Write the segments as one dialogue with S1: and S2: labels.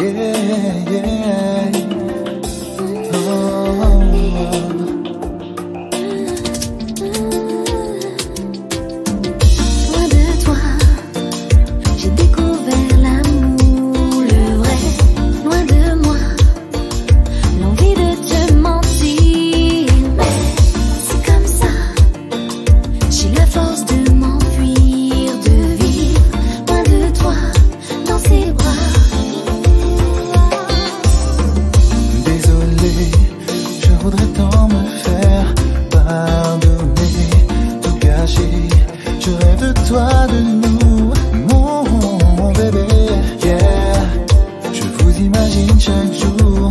S1: Loin de toi, j'ai découvert l'amour, le vrai. Loin de moi, l'envie de te mentir. C'est comme ça, j'ai la force de...
S2: mon bébé. Yeah, je vous imagine chaque jour.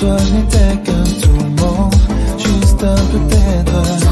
S1: toi, je n'étais qu'un
S2: tourment, juste un peut-être.